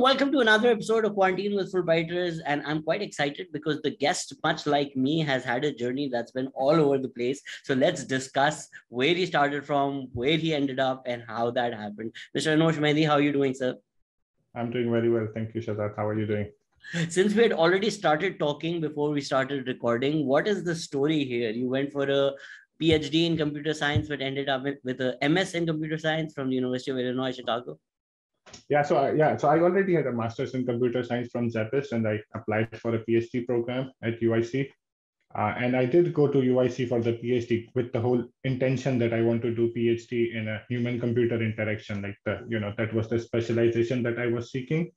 Welcome to another episode of Quarantine with Fulbrighters. And I'm quite excited because the guest, much like me, has had a journey that's been all over the place. So let's discuss where he started from, where he ended up, and how that happened. Mr. Anosh Mehdi, how are you doing, sir? I'm doing very well. Thank you, Shazad. How are you doing? Since we had already started talking before we started recording, what is the story here? You went for a PhD in computer science, but ended up with, with a MS in computer science from the University of Illinois, Chicago. Yeah, so I, yeah, so I already had a master's in computer science from SZABIST, and I applied for a PhD program at UIC. Uh, and I did go to UIC for the PhD with the whole intention that I want to do PhD in a human-computer interaction, like the you know that was the specialization that I was seeking.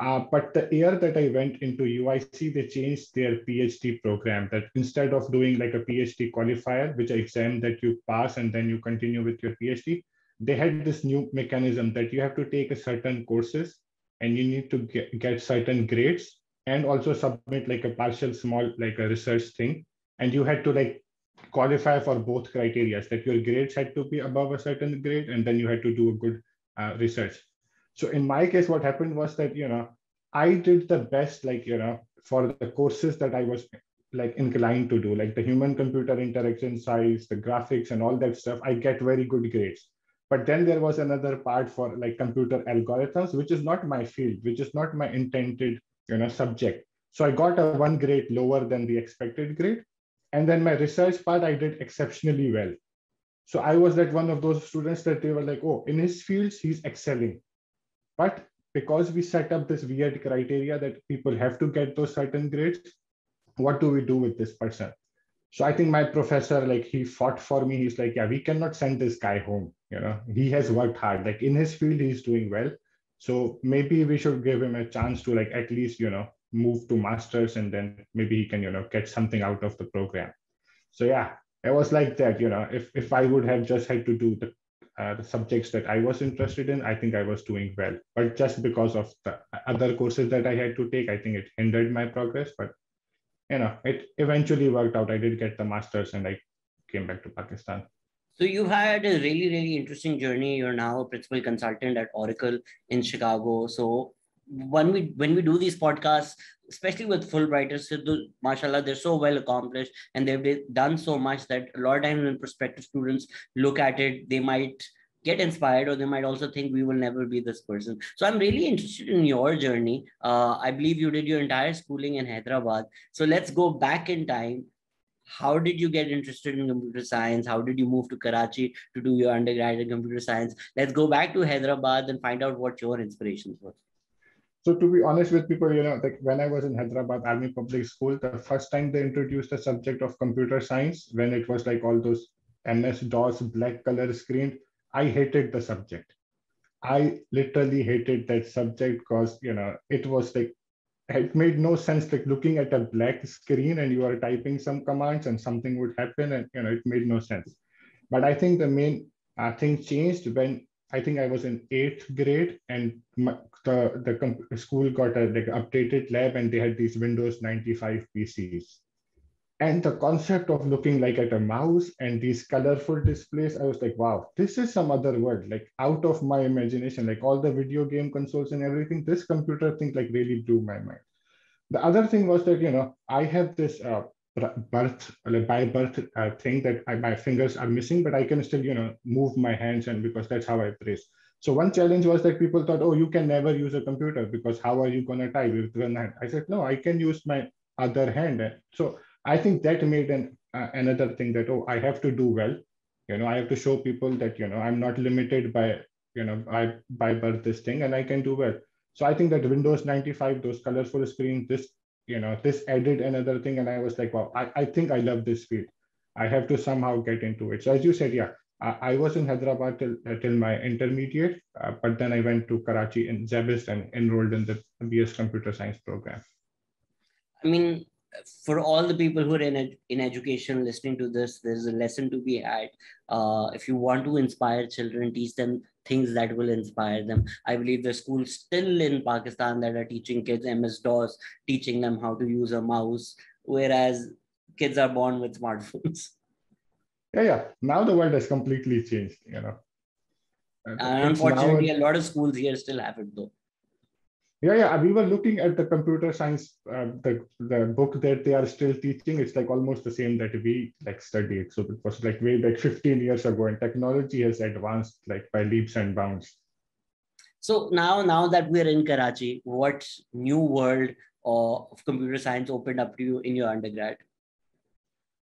Uh, but the year that I went into UIC, they changed their PhD program. That instead of doing like a PhD qualifier, which exam that you pass and then you continue with your PhD, they had this new mechanism that you have to take a certain courses and you need to get, get certain grades and also submit like a partial small like a research thing. And you had to like qualify for both criteria that your grades had to be above a certain grade and then you had to do a good uh, research. So in my case what happened was that you know i did the best like you know for the courses that i was like inclined to do like the human computer interaction size the graphics and all that stuff. I get very good grades but then there was another part for like computer algorithms, which is not my field, which is not my intended you know, subject. So I got a one grade lower than the expected grade. And then my research part, I did exceptionally well. So I was like one of those students that they were like, oh, in his fields, he's excelling. But because we set up this weird criteria that people have to get those certain grades, what do we do with this person? So I think my professor, like he fought for me. He's like, yeah, we cannot send this guy home. You know, he has worked hard. Like in his field, he's doing well. So maybe we should give him a chance to like at least, you know, move to masters and then maybe he can, you know, get something out of the program. So yeah, it was like that. You know, if if I would have just had to do the uh, the subjects that I was interested in, I think I was doing well. But just because of the other courses that I had to take, I think it hindered my progress. But you know, it eventually worked out. I did get the masters and I came back to Pakistan. So you've had a really, really interesting journey. You're now a principal consultant at Oracle in Chicago. So when we when we do these podcasts, especially with Fulbrighters, mashallah, they're so well accomplished and they've done so much that a lot of times when prospective students look at it, they might get inspired or they might also think we will never be this person. So i'm really interested in your journey. Uh, i believe you did your entire schooling in hyderabad. So let's go back in time. How did you get interested in computer science? How did you move to karachi to do your undergrad in computer science? Let's go back to hyderabad and find out what your inspirations were. So to be honest with people, you know, like when I was in Hyderabad Army Public School, the first time they introduced the subject of computer science, when it was like all those MS DOS black color screen, I hated the subject. I literally hated that subject because you know it was like it made no sense like looking at a black screen and you are typing some commands and something would happen and you know it made no sense. But I think the main uh, thing changed when I think I was in eighth grade and my, the the school got a like updated lab and they had these Windows 95 PCs and the concept of looking like at a mouse and these colorful displays i was like wow this is some other world like out of my imagination like all the video game consoles and everything this computer thing like really blew my mind. The other thing was that you know i have this uh, birth like by birth uh, thing that I, my fingers are missing but i can still you know move my hands and because that's how i press so one challenge was that people thought oh you can never use a computer because how are you going to type with one hand? I said no i can use my other hand. So I think that made an uh, another thing that oh I have to do well. You know, I have to show people that you know I'm not limited by you know I by birth this thing and I can do well. So I think that Windows 95, those colorful screens, this you know this added another thing, and I was like, wow, I, I think I love this field. I have to somehow get into it. So as you said, yeah, I, I was in Hyderabad till, uh, till my intermediate, uh, but then I went to Karachi in SZABIST and enrolled in the BS Computer Science program. I mean, for all the people who are in, ed- in education listening to this, there's a lesson to be had. Uh, if you want to inspire children, teach them things that will inspire them. I believe the schools still in Pakistan that are teaching kids MS DOS, teaching them how to use a mouse, whereas kids are born with smartphones. Yeah, yeah. Now the world has completely changed, you know. And unfortunately, now... a lot of schools here still have it though. Yeah, yeah. We were looking at the computer science, uh, the the book that they are still teaching. It's like almost the same that we like studied. So it was like way back 15 years ago, and technology has advanced like by leaps and bounds. So now, now that we're in Karachi, what new world of computer science opened up to you in your undergrad?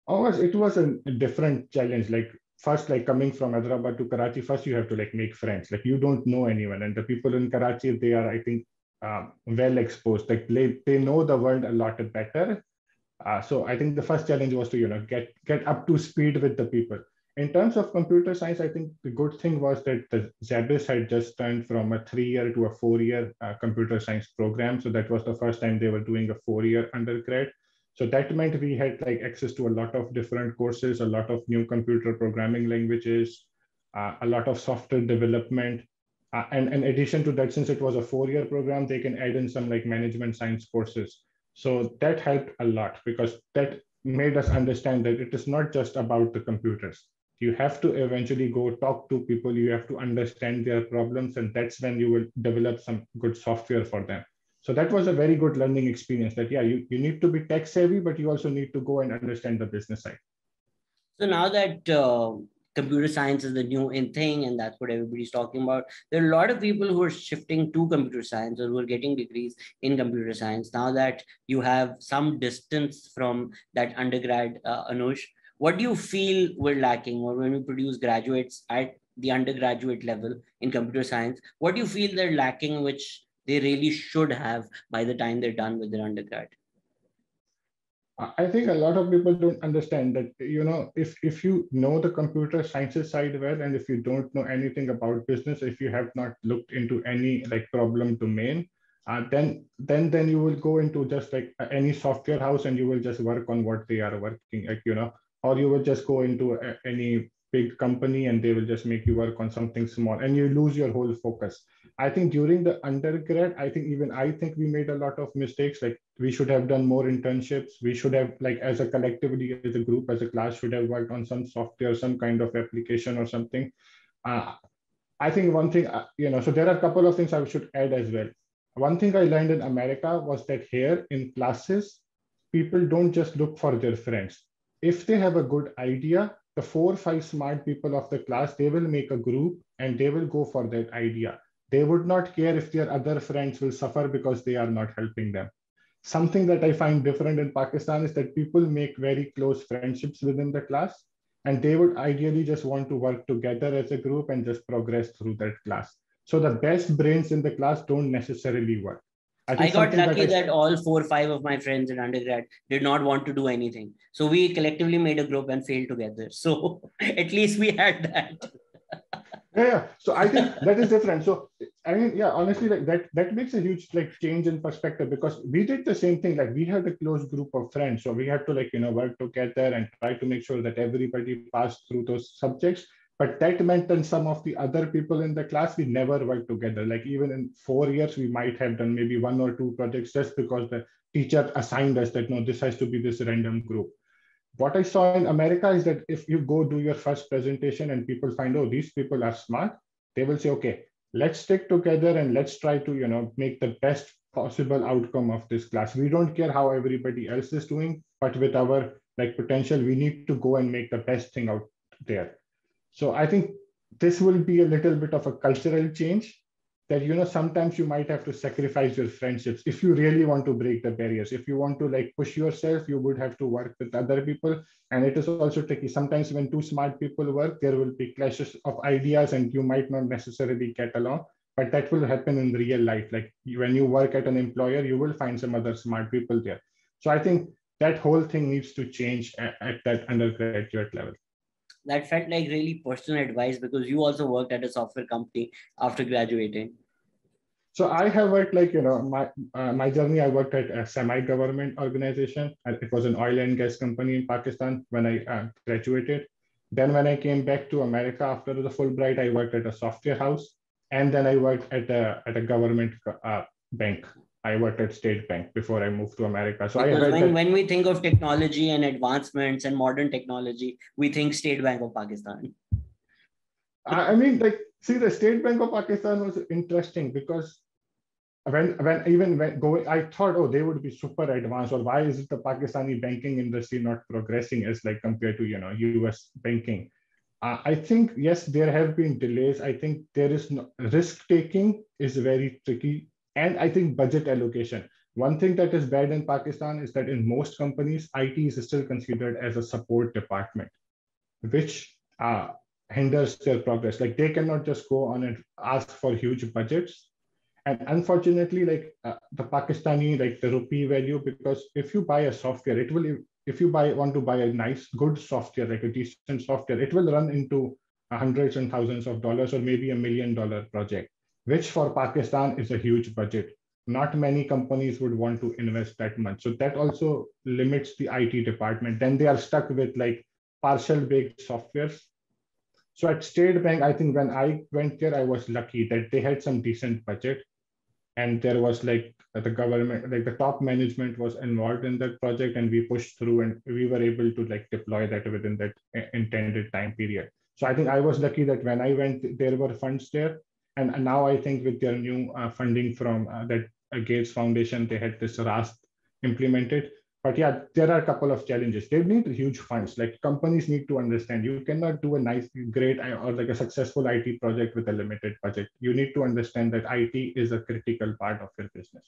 Oh, it was a different challenge. Like first like coming from hyderabad to karachi first you have to like make friends like you don't know anyone and the people in karachi they are i think um, well exposed. Like they, they know the world a lot better. Uh, so I think the first challenge was to you know get get up to speed with the people. In terms of computer science, I think the good thing was that the SZABIST had just turned from a three-year to a four-year uh, computer science program. So that was the first time they were doing a four-year undergrad. So that meant we had like access to a lot of different courses, a lot of new computer programming languages, uh, a lot of software development, uh, and in addition to that, since it was a four-year program, they can add in some like management science courses. So that helped a lot because that made us understand that it is not just about the computers. You have to eventually go talk to people. You have to understand their problems, and that's when you will develop some good software for them. So that was a very good learning experience. That yeah, you, you need to be tech savvy, but you also need to go and understand the business side. So now that uh, computer science is the new in thing and that's what everybody's talking about. There are a lot of people who are shifting to computer science or who are getting degrees in computer science. Now that you have some distance from that undergrad uh, Anosh what do you feel we're lacking? Or when we produce graduates at the undergraduate level in computer science what do you feel they're lacking which they really should have by the time they're done with their undergrad I think a lot of people don't understand that, you know, if, if you know the computer sciences side well, and if you don't know anything about business, if you have not looked into any like problem domain, uh, then then then you will go into just like any software house and you will just work on what they are working like you know or you will just go into a, any big company and they will just make you work on something small and you lose your whole focus I think during the undergrad, I think even I think we made a lot of mistakes. Like we should have done more internships. We should have, like, as a collectively, as a group, as a class, should have worked on some software, some kind of application or something. Uh, I think one thing, uh, you know, so there are a couple of things I should add as well. One thing I learned in America was that here in classes, people don't just look for their friends. If they have a good idea, the four or five smart people of the class, they will make a group and they will go for that idea they would not care if their other friends will suffer because they are not helping them. Something that I find different in Pakistan is that people make very close friendships within the class and they would ideally just want to work together as a group and just progress through that class. So the best brains in the class don't necessarily work. I, got lucky that, that, all four or five of my friends in undergrad did not want to do anything. So we collectively made a group and failed together. So at least we had that yeah, yeah. So I think that is different. So I mean, yeah, honestly, like that that makes a huge like change in perspective because we did the same thing. Like we had a close group of friends, so we had to like you know work together and try to make sure that everybody passed through those subjects. But that meant that some of the other people in the class we never worked together. Like even in four years, we might have done maybe one or two projects just because the teacher assigned us that no, this has to be this random group what I saw in America is that if you go do your first presentation and people find, oh, these people are smart, they will say, okay, let's stick together and let's try to, you know, make the best possible outcome of this class. We don't care how everybody else is doing, but with our like potential, we need to go and make the best thing out there. So I think this will be a little bit of a cultural change that you know sometimes you might have to sacrifice your friendships. If you really want to break the barriers if you want to like push yourself you would have to work with other people. And it is also tricky. Sometimes when two smart people work there will be clashes of ideas and you might not necessarily get along. But that will happen in real life. Like when you work at an employer you will find some other smart people there. So i think that whole thing needs to change at, at that undergraduate level that felt like really personal advice because you also worked at a software company after graduating. So i have worked like you know my uh, my journey i worked at a semi-government organization. It was an oil and gas company in pakistan when i uh, graduated. Then when i came back to america after the fulbright i worked at a software house. And then i worked at a at a government uh, bank I worked at State Bank before I moved to America. So because I when, that, when we think of technology and advancements and modern technology, we think State Bank of Pakistan. I mean, like, see, the State Bank of Pakistan was interesting because when when even when going i thought oh they would be super advanced or why is it the pakistani banking industry not progressing as like compared to you know us banking uh, i think yes there have been delays i think there is no risk taking is very tricky and i think budget allocation. One thing that is bad in pakistan is that in most companies it is still considered as a support department which uh, hinders their progress. Like they cannot just go on and ask for huge budgets. And unfortunately like uh, the pakistani like the rupee value because if you buy a software it will if you buy want to buy a nice good software like a decent software it will run into hundreds and thousands of dollars or maybe a million dollar project which for pakistan is a huge budget. Not many companies would want to invest that much. So that also limits the it department. Then they are stuck with like partial baked softwares. So at state bank i think when i went there i was lucky that they had some decent budget. And there was like the government like the top management was involved in that project and we pushed through and we were able to like deploy that within that intended time period. So i think i was lucky that when i went there were funds there and now i think with their new uh, funding from uh, that uh, gates foundation they had this Raast implemented but yeah, there are a couple of challenges. They need huge funds. Like companies need to understand you cannot do a nice, great, or like a successful IT project with a limited budget. You need to understand that IT is a critical part of your business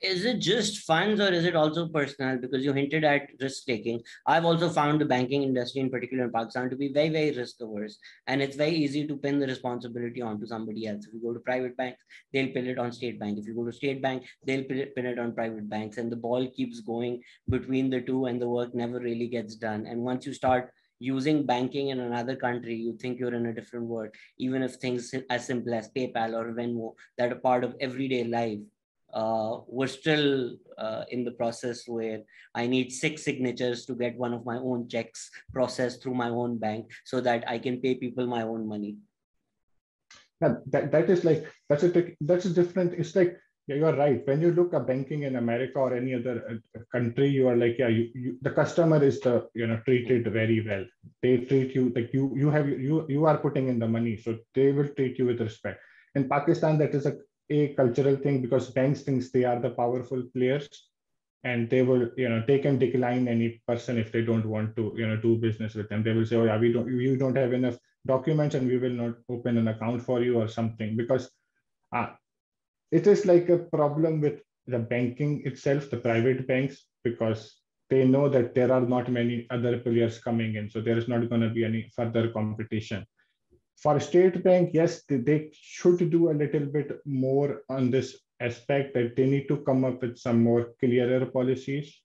is it just funds or is it also personal? Because you hinted at risk taking. I've also found the banking industry in particular in pakistan to be very very risk averse. And it's very easy to pin the responsibility onto somebody else. If you go to private banks they'll pin it on state bank. If you go to state bank they'll pin it on private banks. And the ball keeps going between the two and the work never really gets done. And once you start using banking in another country, you think you're in a different world, even if things as simple as PayPal or Venmo that are part of everyday life uh, we're still uh, in the process where I need six signatures to get one of my own checks processed through my own bank so that I can pay people my own money. Yeah, that, that is like, that's a, that's a different, it's like, yeah, you're right. When you look at banking in America or any other uh, country, you are like, yeah, you, you, the customer is the, you know, treated very well. They treat you like you, you have, you, you are putting in the money. So they will treat you with respect. In Pakistan, that is a a cultural thing because banks thinks they are the powerful players and they will you know they can decline any person if they don't want to you know do business with them. They will say oh yeah we don't you don't have enough documents and we will not open an account for you or something. Because uh, it is like a problem with the banking itself the private banks because they know that there are not many other players coming in. So there is not going to be any further competition for state bank yes they, they should do a little bit more on this aspect that they need to come up with some more clearer policies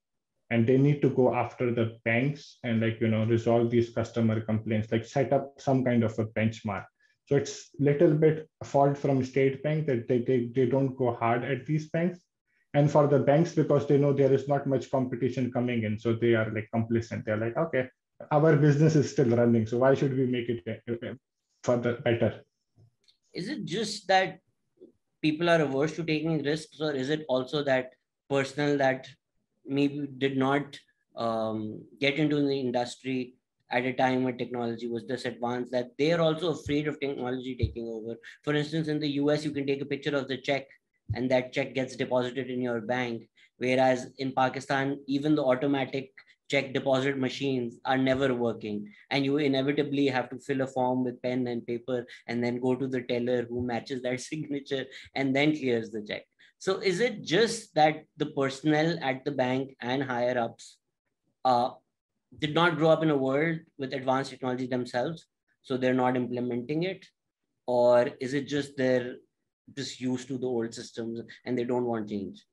and they need to go after the banks and like you know resolve these customer complaints like set up some kind of a benchmark. So it's little bit fault from state bank that they, they, they don't go hard at these banks. And for the banks because they know there is not much competition coming in so they are like complacent. They're like okay our business is still running so why should we make it further better. Is it just that people are averse to taking risks, or is it also that personal that maybe did not um, get into the industry at a time when technology was this advanced that they are also afraid of technology taking over. For instance, in the US, you can take a picture of the check and that check gets deposited in your bank. Whereas in Pakistan, even the automatic check deposit machines are never working. And you inevitably have to fill a form with pen and paper and then go to the teller who matches that signature and then clears the check. So is it just that the personnel at the bank and higher ups uh, did not grow up in a world with advanced technology themselves so they're not implementing it? Or is it just they're just used to the old systems and they don't want change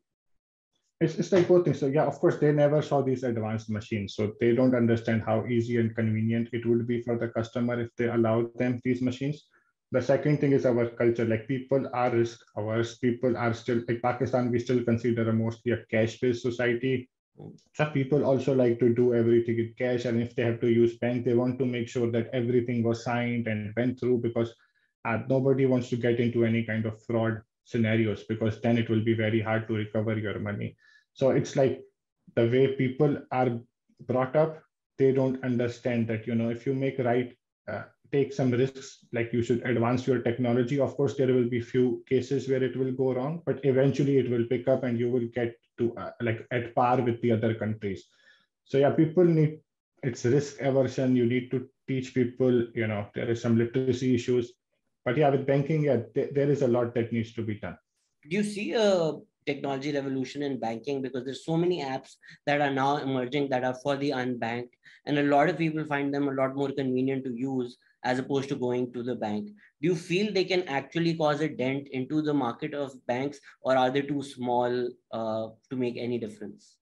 it's, it's like both things. So yeah, of course, they never saw these advanced machines. So they don't understand how easy and convenient it would be for the customer if they allowed them these machines. The second thing is our culture. Like people are risk averse. People are still like Pakistan, we still consider a mostly a cash-based society. So people also like to do everything in cash. And if they have to use bank, they want to make sure that everything was signed and went through because uh, nobody wants to get into any kind of fraud scenarios because then it will be very hard to recover your money. So it's like the way people are brought up, they don't understand that, you know, if you make right uh, take some risks like you should advance your technology of course there will be few cases where it will go wrong but eventually it will pick up and you will get to uh, like at par with the other countries. So yeah people need it's risk aversion. You need to teach people you know there is some literacy issues. But yeah with banking yeah th- there is a lot that needs to be done. Do you see a technology revolution in banking because there's so many apps that are now emerging that are for the unbanked and a lot of people find them a lot more convenient to use as opposed to going to the bank. Do you feel they can actually cause a dent into the market of banks or are they too small uh, to make any difference?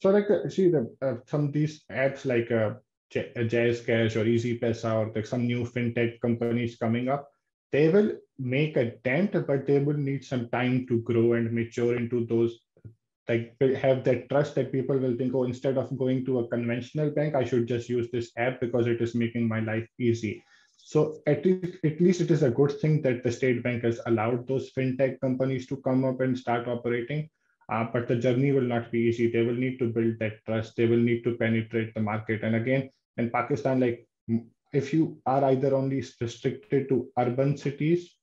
So like uh, see the uh, some of these apps like uh, JazzCash or EasyPaisa or like some new fintech companies coming up they will make a dent, but they will need some time to grow and mature into those, like have that trust that people will think, oh, instead of going to a conventional bank, I should just use this app because it is making my life easy. So at least, at least it is a good thing that the state bank has allowed those fintech companies to come up and start operating. Uh, but the journey will not be easy. They will need to build that trust. They will need to penetrate the market. And again, in Pakistan, like if you are either only restricted to urban cities,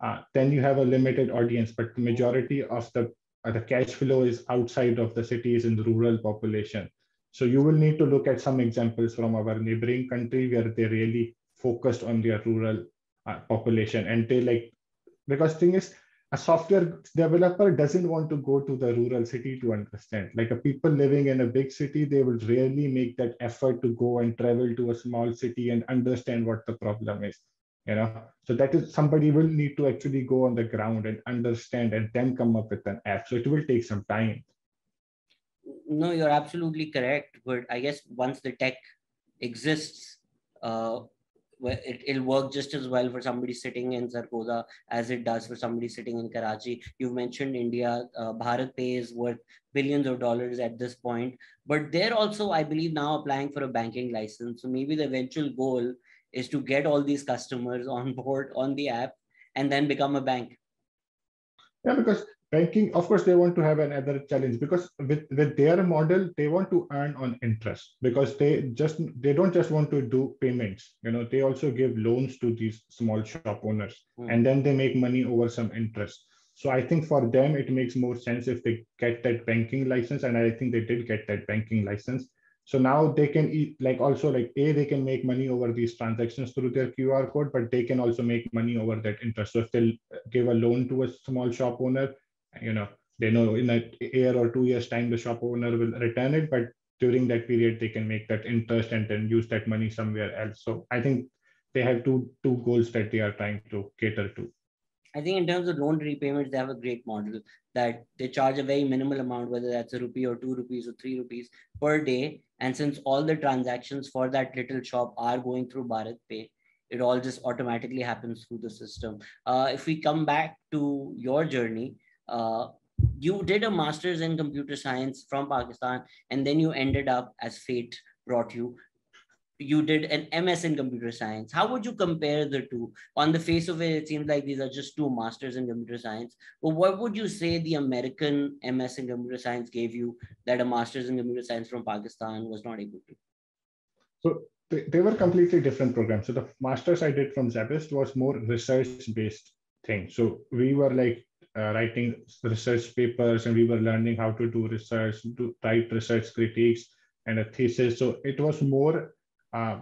uh, then you have a limited audience. But the majority of the uh, the cash flow is outside of the cities in the rural population. So you will need to look at some examples from our neighboring country where they really focused on their rural uh, population, and they like because thing is a software developer doesn't want to go to the rural city to understand. Like a people living in a big city, they will rarely make that effort to go and travel to a small city and understand what the problem is. You know, so that is somebody will need to actually go on the ground and understand and then come up with an app. So it will take some time. No, you're absolutely correct. But I guess once the tech exists, uh, it, it'll work just as well for somebody sitting in Sargodha as it does for somebody sitting in Karachi. You've mentioned India, uh, BharatPe is worth billions of dollars at this point, but they're also, I believe, now applying for a banking license. So maybe the eventual goal is to get all these customers on board on the app and then become a bank. Yeah, because banking of course they want to have another challenge because with, with their model they want to earn on interest because they just they don't just want to do payments you know they also give loans to these small shop owners mm. and then they make money over some interest so i think for them it makes more sense if they get that banking license and i think they did get that banking license so now they can eat like also like a they can make money over these transactions through their qr code but they can also make money over that interest. So if they give a loan to a small shop owner you know they know in a year or two years time the shop owner will return it but during that period they can make that interest and then use that money somewhere else. So i think they have two two goals that they are trying to cater to i think in terms of loan repayments they have a great model that they charge a very minimal amount whether that's a rupee or two rupees or three rupees per day. And since all the transactions for that little shop are going through bharat pay it all just automatically happens through the system. Uh, if we come back to your journey uh, you did a master's in computer science from Pakistan, and then you ended up, as fate brought you, you did an MS in computer science. How would you compare the two? On the face of it, it seems like these are just two masters in computer science. But what would you say the American MS in computer science gave you that a master's in computer science from Pakistan was not able to? So they, they were completely different programs. So the masters I did from SZABIST was more research based thing. So we were like uh, writing research papers and we were learning how to do research, to write research critiques and a thesis. So it was more uh,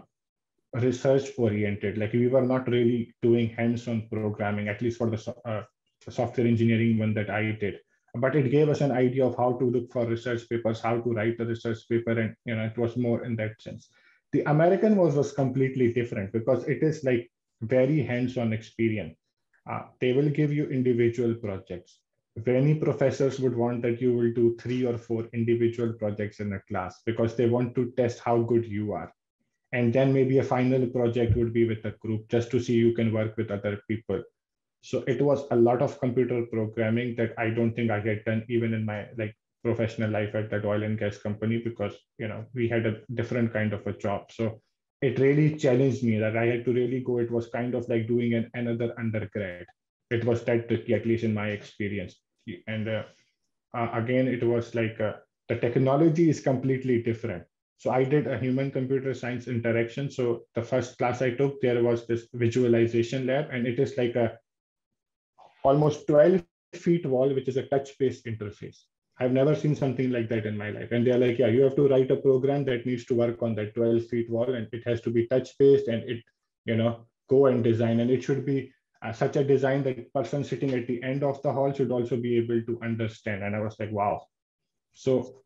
research oriented. Like we were not really doing hands-on programming, at least for the uh, software engineering one that I did. But it gave us an idea of how to look for research papers, how to write a research paper, and you know it was more in that sense. The American was was completely different because it is like very hands-on experience uh, they will give you individual projects. Many professors would want that you will do three or four individual projects in a class because they want to test how good you are. And then maybe a final project would be with a group just to see you can work with other people. So it was a lot of computer programming that I don't think I had done even in my like professional life at that oil and gas company because you know we had a different kind of a job. So it really challenged me that I had to really go. It was kind of like doing an, another undergrad. It was that tricky, at least in my experience. And uh, uh, again, it was like uh, the technology is completely different. So I did a human computer science interaction. So the first class I took, there was this visualization lab, and it is like a almost 12 feet wall, which is a touch-based interface. I've never seen something like that in my life. And they're like, yeah, you have to write a program that needs to work on that 12 feet wall, and it has to be touch-based, and it, you know, go and design, and it should be uh, such a design that person sitting at the end of the hall should also be able to understand. And I was like, wow. So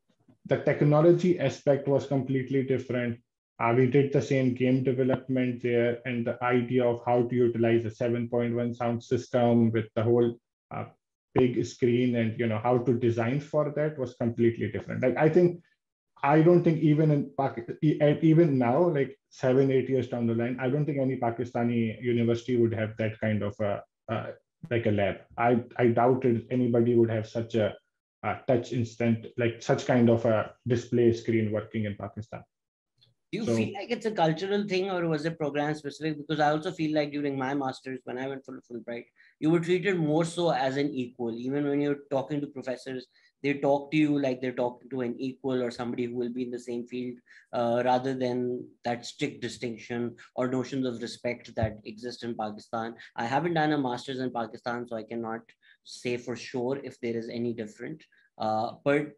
the technology aspect was completely different. Uh, we did the same game development there and the idea of how to utilize a 7.1 sound system with the whole uh, big screen and you know how to design for that was completely different. Like I think I don't think even in Pakistan, even now, like seven, eight years down the line, I don't think any Pakistani university would have that kind of a, uh, like a lab. I, I doubted anybody would have such a, a touch instant, like such kind of a display screen working in Pakistan. Do you so, feel like it's a cultural thing or was it program specific? Because I also feel like during my master's, when I went for Fulbright, you were treated more so as an equal. Even when you're talking to professors, they talk to you like they're talking to an equal or somebody who will be in the same field uh, rather than that strict distinction or notions of respect that exist in pakistan i haven't done a master's in pakistan so i cannot say for sure if there is any different uh, but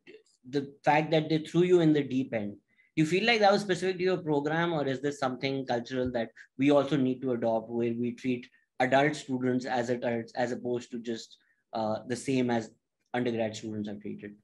the fact that they threw you in the deep end do you feel like that was specific to your program or is this something cultural that we also need to adopt where we treat adult students as adults as opposed to just uh, the same as undergrad students are treated?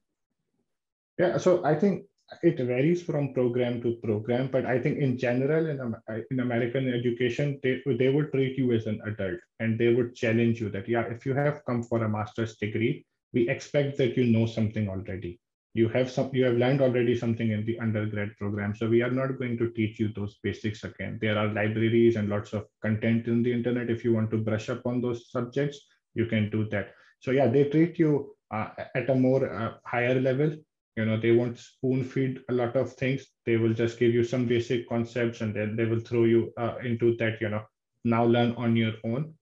Yeah, so I think it varies from program to program, but I think in general, in, in American education, they, they would treat you as an adult and they would challenge you that, yeah, if you have come for a master's degree, we expect that you know something already. You have some, you have learned already something in the undergrad program. So we are not going to teach you those basics again. There are libraries and lots of content in the internet. If you want to brush up on those subjects, you can do that. So yeah, they treat you uh, at a more uh, higher level you know they won't spoon feed a lot of things. They will just give you some basic concepts and then they will throw you uh, into that you know now learn on your own.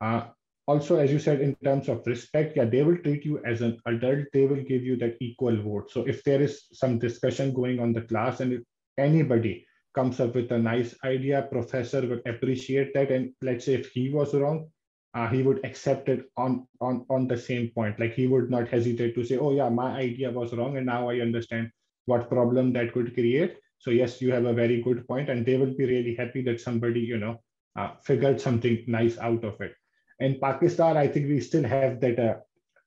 Uh, also as you said in terms of respect yeah they will treat you as an adult. They will give you that equal vote. So if there is some discussion going on the class and if anybody comes up with a nice idea professor will appreciate that. And let's say if he was wrong uh, he would accept it on on on the same point. Like he would not hesitate to say oh yeah my idea was wrong and now i understand what problem that could create. So yes you have a very good point and they will be really happy that somebody you know uh, figured something nice out of it. In pakistan i think we still have that uh,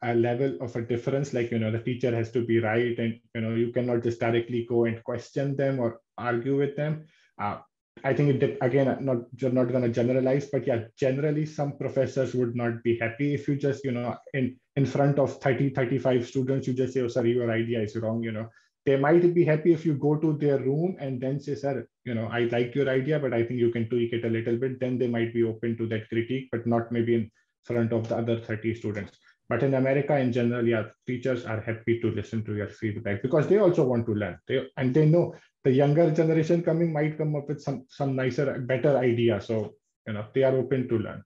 a level of a difference. Like you know the teacher has to be right and you know you cannot just directly go and question them or argue with them. Uh, I think it again not you're not going to generalize, but yeah, generally some professors would not be happy if you just you know in in front of 30 35 students you just say oh sorry your idea is wrong you know they might be happy if you go to their room and then say sir you know I like your idea but I think you can tweak it a little bit then they might be open to that critique but not maybe in front of the other 30 students but in America in general, yeah, teachers are happy to listen to your feedback because they also want to learn. They, and they know the younger generation coming might come up with some some nicer, better idea. So you know they are open to learn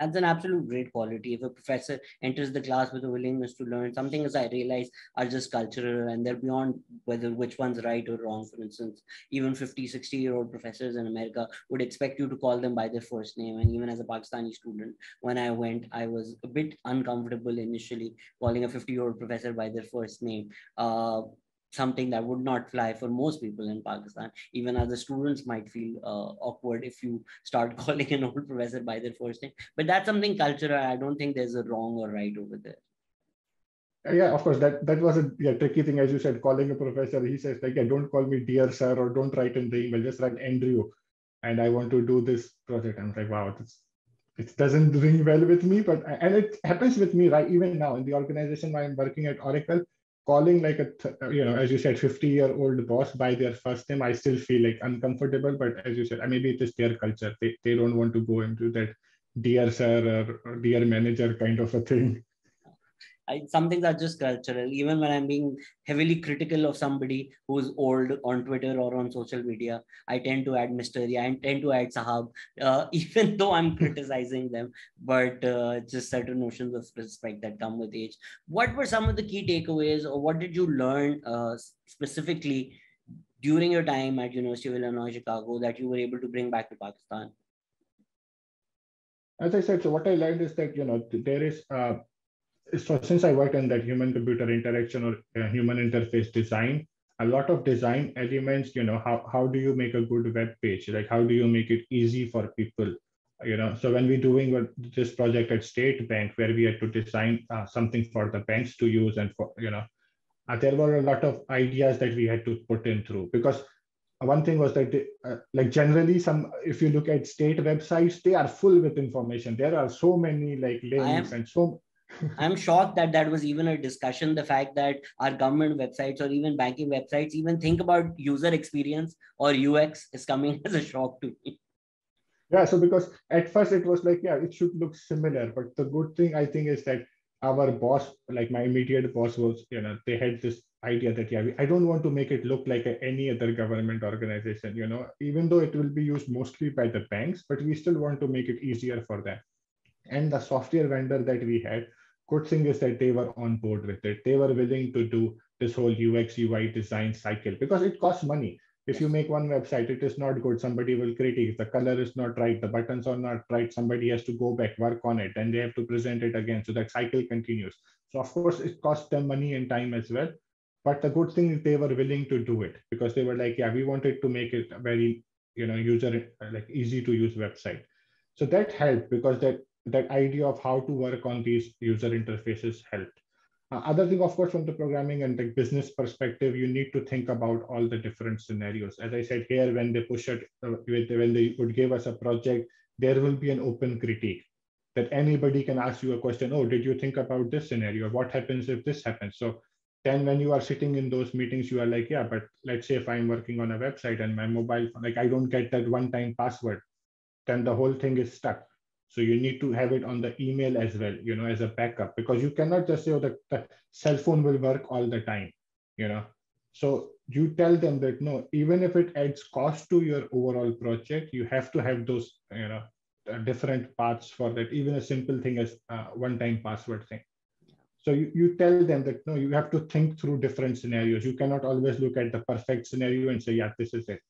that's an absolute great quality. If a professor enters the class with a willingness to learn, some things I realize are just cultural and they're beyond whether which one's right or wrong. For instance, even 50, 60 year old professors in America would expect you to call them by their first name. And even as a Pakistani student, when I went, I was a bit uncomfortable initially calling a 50 year old professor by their first name. Uh, something that would not fly for most people in Pakistan. Even other students might feel uh, awkward if you start calling an old professor by their first name. But that's something cultural. I don't think there's a wrong or right over there. Yeah, of course. That that was a yeah, tricky thing, as you said. Calling a professor, he says like, yeah, don't call me dear sir, or don't write in the email. Just write Andrew, and I want to do this project. I'm like, wow, this it doesn't ring well with me. But and it happens with me right even now in the organization I'm working at Oracle calling like a you know as you said 50 year old boss by their first name i still feel like uncomfortable. But as you said maybe it is their culture. They, they don't want to go into that dear sir or, or dear manager kind of a thing I, some things are just cultural. Even when I'm being heavily critical of somebody who's old on Twitter or on social media, I tend to add Mr. I tend to add Sahab, uh, even though I'm criticizing them, but uh, just certain notions of respect that come with age. What were some of the key takeaways, or what did you learn uh, specifically during your time at University of Illinois Chicago that you were able to bring back to Pakistan? As I said, so what I learned is that you know there is uh, so since I worked in that human computer interaction or uh, human interface design, a lot of design elements, you know, how, how do you make a good web page? Like how do you make it easy for people? You know, so when we're doing what, this project at State Bank, where we had to design uh, something for the banks to use and for, you know, uh, there were a lot of ideas that we had to put in through because one thing was that uh, like generally some if you look at state websites they are full with information there are so many like links and so i'm shocked that that was even a discussion the fact that our government websites or even banking websites even think about user experience or ux is coming as a shock to me. Yeah so because at first it was like yeah it should look similar but the good thing i think is that our boss like my immediate boss was you know they had this idea that yeah i don't want to make it look like any other government organization you know even though it will be used mostly by the banks but we still want to make it easier for them. And the software vendor that we had good thing is that they were on board with it. They were willing to do this whole ux ui design cycle because it costs money. If you make one website it is not good. Somebody will critique. The color is not right the buttons are not right somebody has to go back work on it and they have to present it again. So that cycle continues. So of course it costs them money and time as well. But the good thing is they were willing to do it because they were like yeah we wanted to make it a very you know user like easy to use website. So that helped because that that idea of how to work on these user interfaces helped uh, other thing, of course, from the programming and the business perspective, you need to think about all the different scenarios. As I said here, when they push it, uh, when they would give us a project, there will be an open critique that anybody can ask you a question. Oh, did you think about this scenario? What happens if this happens? So then when you are sitting in those meetings, you are like, yeah, but let's say if I'm working on a website and my mobile, phone, like I don't get that one-time password, then the whole thing is stuck. So you need to have it on the email as well, you know, as a backup, because you cannot just say, oh, the, the cell phone will work all the time, you know. So you tell them that no, even if it adds cost to your overall project, you have to have those, you know, uh, different paths for that. Even a simple thing as uh, one-time password thing. So you, you tell them that no, you have to think through different scenarios. You cannot always look at the perfect scenario and say, yeah, this is it.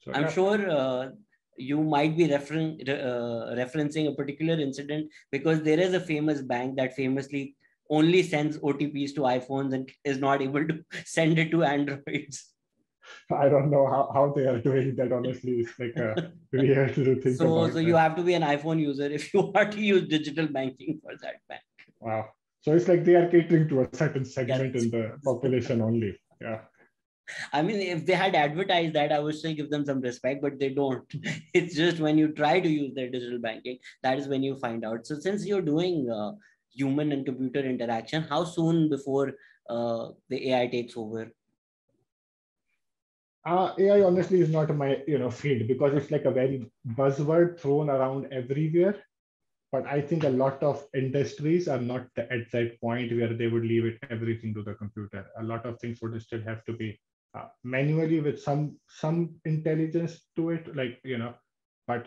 So, I'm yeah. sure uh, you might be referring, uh, referencing a particular incident because there is a famous bank that famously only sends OTPs to iPhones and is not able to send it to Androids. I don't know how, how they are doing that. Honestly, it's like a weird to think so, about. So you have to be an iPhone user if you want to use digital banking for that bank. Wow. So it's like they are catering to a certain segment yes. in the population only. Yeah. I mean, if they had advertised that, I would still give them some respect, but they don't. It's just when you try to use their digital banking, that is when you find out. So, since you're doing uh, human and computer interaction, how soon before uh, the AI takes over? Uh, AI honestly is not my you know field because it's like a very buzzword thrown around everywhere. But I think a lot of industries are not at that point where they would leave it everything to the computer. A lot of things would still have to be uh, manually with some some intelligence to it like you know but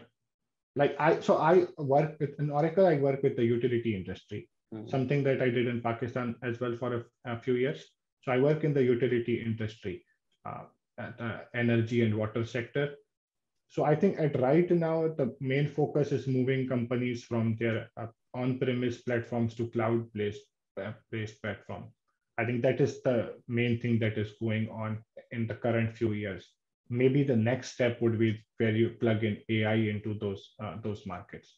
like i so i work with in oracle i work with the utility industry. Mm-hmm. something that i did in pakistan as well for a, a, few years. So i work in the utility industry uh, uh, energy and water sector. So i think at right now the main focus is moving companies from their uh, on-premise platforms to cloud-based uh, based platform I think that is the main thing that is going on in the current few years. Maybe the next step would be where you plug in AI into those uh, those markets.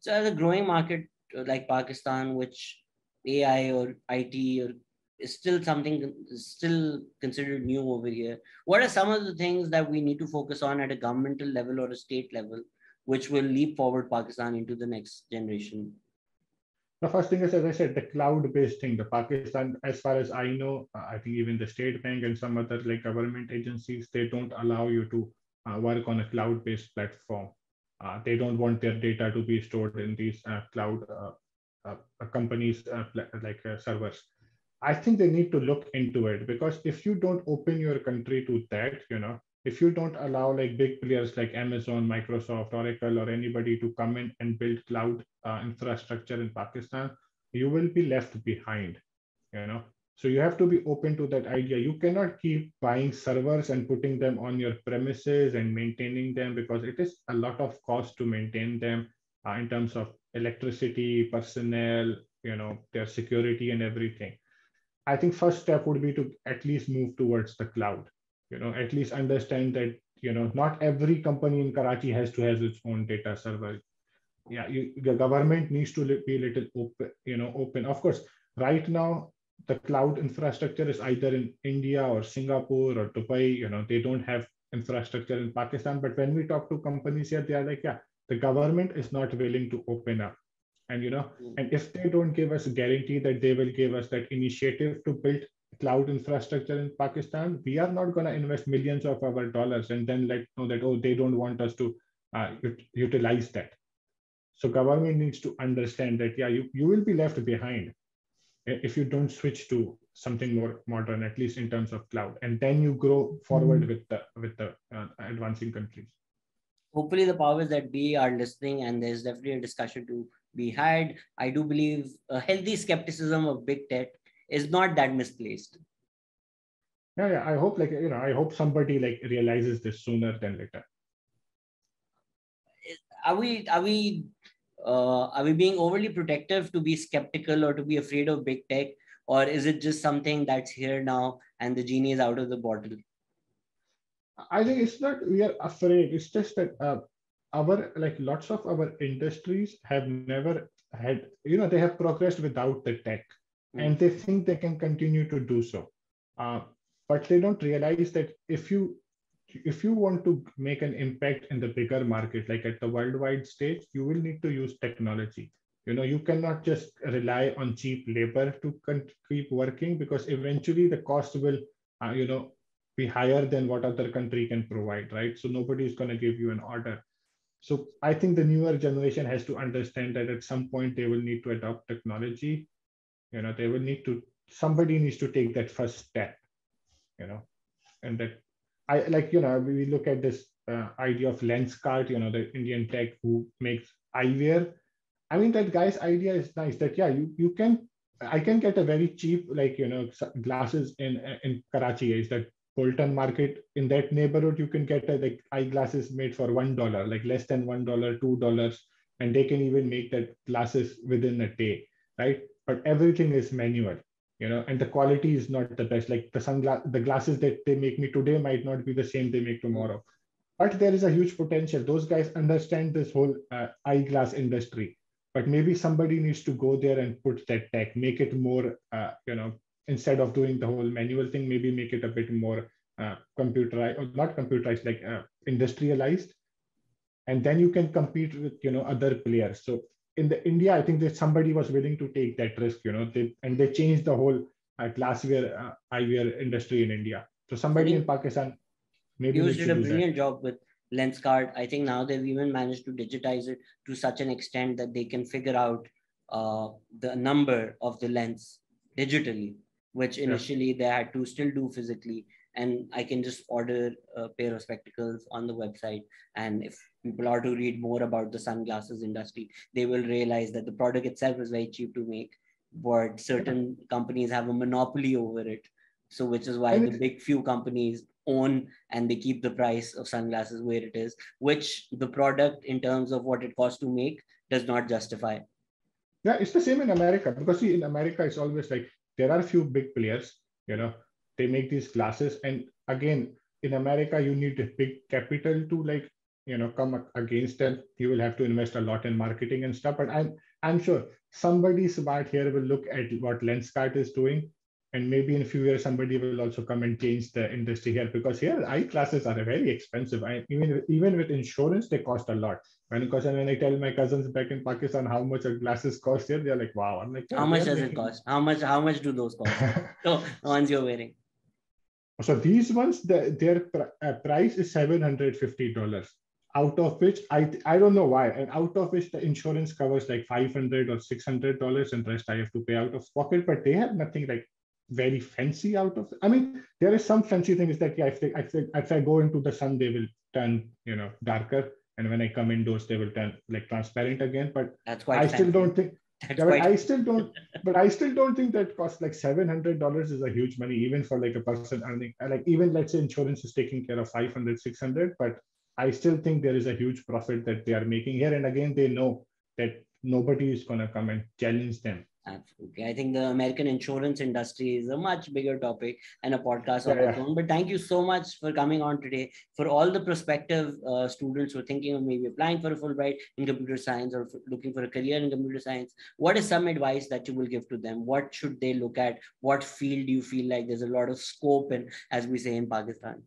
So, as a growing market uh, like Pakistan, which AI or IT or is still something still considered new over here. What are some of the things that we need to focus on at a governmental level or a state level, which will leap forward Pakistan into the next generation? The first thing is, as I said, the cloud-based thing. The Pakistan, as far as I know, uh, I think even the State Bank and some other like government agencies, they don't allow you to uh, work on a cloud-based platform. Uh, they don't want their data to be stored in these uh, cloud uh, uh, companies like servers. I think they need to look into it because if you don't open your country to that, you know, if you don't allow like big players like Amazon, Microsoft, Oracle, or anybody to come in and build cloud uh, infrastructure in Pakistan, you will be left behind. You know, So you have to be open to that idea. You cannot keep buying servers and putting them on your premises and maintaining them because it is a lot of cost to maintain them uh, in terms of electricity, personnel, you know, their security and everything. I think first step would be to at least move towards the cloud. You know, at least understand that you know not every company in Karachi has to has its own data server. Yeah, you, the government needs to be a little open. You know, open. Of course, right now the cloud infrastructure is either in India or Singapore or Dubai. You know, they don't have infrastructure in Pakistan. But when we talk to companies here, they are like, yeah, the government is not willing to open up. And you know, mm. and if they don't give us a guarantee that they will give us that initiative to build cloud infrastructure in Pakistan, we are not going to invest millions of our dollars and then let know that oh they don't want us to uh, utilize that. So government needs to understand that yeah you, you will be left behind if you don't switch to something more modern, at least in terms of cloud, and then you grow forward mm-hmm. with the with the uh, advancing countries. Hopefully, the powers that be are listening, and there's definitely a discussion to be had. I do believe a healthy skepticism of big tech is not that misplaced. Yeah, yeah. I hope like you know, I hope somebody like realizes this sooner than later. Are we are we uh, are we being overly protective to be skeptical or to be afraid of big tech or is it just something that's here now and the genie is out of the bottle i think it's not we are afraid it's just that uh, our like lots of our industries have never had you know they have progressed without the tech mm. and they think they can continue to do so uh, but they don't realize that if you if you want to make an impact in the bigger market, like at the worldwide stage, you will need to use technology. You know, you cannot just rely on cheap labor to keep working because eventually the cost will, uh, you know, be higher than what other country can provide, right? So nobody is going to give you an order. So I think the newer generation has to understand that at some point they will need to adopt technology. You know, they will need to, somebody needs to take that first step, you know, and that I like, you know, we look at this uh, idea of Lenskart, you know, the Indian tech who makes eyewear. I mean, that guy's idea is nice that, yeah, you, you can, I can get a very cheap, like, you know, glasses in, in Karachi is that Bolton market in that neighborhood, you can get a, like eyeglasses made for $1, like less than $1, $2. And they can even make that glasses within a day, right? But everything is manual you know and the quality is not the best. Like the sunglass the glasses that they make me today might not be the same they make tomorrow. But there is a huge potential. Those guys understand this whole uh, eyeglass industry. But maybe somebody needs to go there and put that tech make it more uh, you know instead of doing the whole manual thing maybe make it a bit more uh, computerized or not computerized like uh, industrialized. And then you can compete with you know other players. So in the India, I think that somebody was willing to take that risk, you know, they, and they changed the whole uh, glassware uh, eyewear industry in India. So somebody in Pakistan maybe you did a brilliant job with Lenskart. I think now they've even managed to digitize it to such an extent that they can figure out uh, the number of the lens digitally, which initially yeah. they had to still do physically and I can just order a pair of spectacles on the website. And if people are to read more about the sunglasses industry, they will realize that the product itself is very cheap to make, but certain companies have a monopoly over it. So, which is why the big few companies own and they keep the price of sunglasses where it is, which the product, in terms of what it costs to make, does not justify. Yeah, it's the same in America because see, in America, it's always like there are a few big players, you know, they make these glasses. And again in america you need a big capital to like you know come against them. You will have to invest a lot in marketing and stuff. But i'm i'm sure somebody smart here will look at what lenskart is doing. And maybe in a few years somebody will also come and change the industry here. Because here eyeglasses are very expensive. I, even even with insurance they cost a lot. When because when i tell my cousins back in pakistan how much a glasses cost here they're like wow. I'm like how much does it cost? How much how much do those cost? So the ones you're wearing so these ones, the, their pr- uh, price is seven hundred fifty dollars. Out of which I I don't know why, and out of which the insurance covers like five hundred or six hundred dollars, and rest I have to pay out of pocket. But they have nothing like very fancy out of. I mean, there is some fancy things that yeah, if, they, if, they, if I go into the sun, they will turn you know darker, and when I come indoors, they will turn like transparent again. But that's quite. I fancy. still don't think yeah, but I still don't. but I still don't think that cost like seven hundred dollars is a huge money, even for like a person earning. Uh, like even let's say insurance is taking care of 500, 600, but I still think there is a huge profit that they are making here. And again, they know that nobody is going to come and challenge them Absolutely. I think the American insurance industry is a much bigger topic and a podcast of its own. But thank you so much for coming on today. For all the prospective uh, students who are thinking of maybe applying for a Fulbright in computer science or looking for a career in computer science, what is some advice that you will give to them? What should they look at? What field do you feel like there's a lot of scope in, as we say in Pakistan?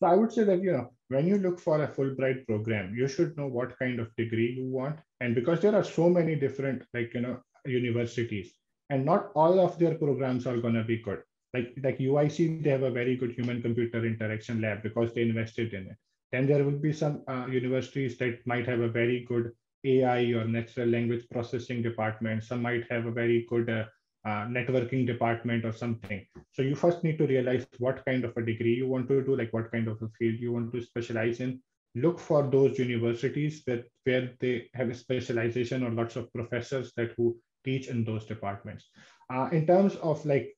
So I would say that, you know, when you look for a Fulbright program, you should know what kind of degree you want. And because there are so many different, like, you know, universities. And not all of their programs are going to be good. Like like uic they have a very good human computer interaction lab because they invested in it. Then there will be some uh, universities that might have a very good ai or natural language processing department. Some might have a very good uh, uh, networking department or something. So you first need to realize what kind of a degree you want to do like what kind of a field you want to specialize in. Look for those universities that where they have a specialization or lots of professors that who teach in those departments. Uh, in terms of like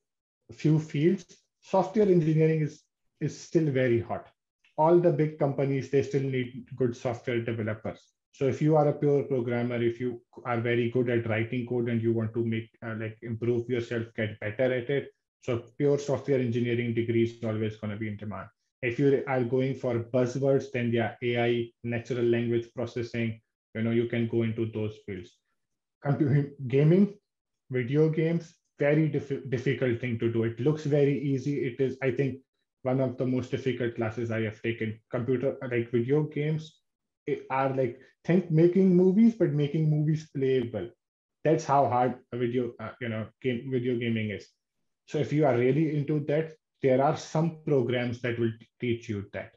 few fields, software engineering is, is still very hot. All the big companies, they still need good software developers. So if you are a pure programmer, if you are very good at writing code and you want to make uh, like improve yourself, get better at it, so pure software engineering degree is always going to be in demand. If you are going for buzzwords, then yeah, AI, natural language processing, you know, you can go into those fields computing gaming video games very diff- difficult thing to do. It looks very easy. It is i think one of the most difficult classes i have taken. Computer like video games are like think making movies but making movies playable. That's how hard a video uh, you know game video gaming is. So if you are really into that there are some programs that will teach you that.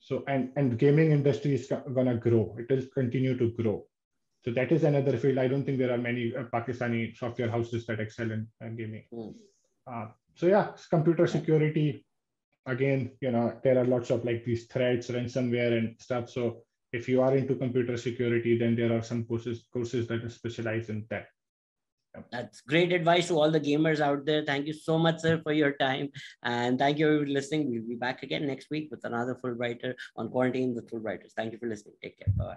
So and and gaming industry is going to grow. It will continue to grow so that is another field. I don't think there are many uh, Pakistani software houses that excel in uh, gaming. Mm. Uh, so yeah, computer security. Again, you know, there are lots of like these threats, ransomware, and stuff. So if you are into computer security, then there are some courses courses that specialize in that. That's great advice to all the gamers out there. Thank you so much, sir, for your time. And thank you for listening. We'll be back again next week with another Fulbrighter on quarantine with Fulbrighters. Thank you for listening. Take care. Bye.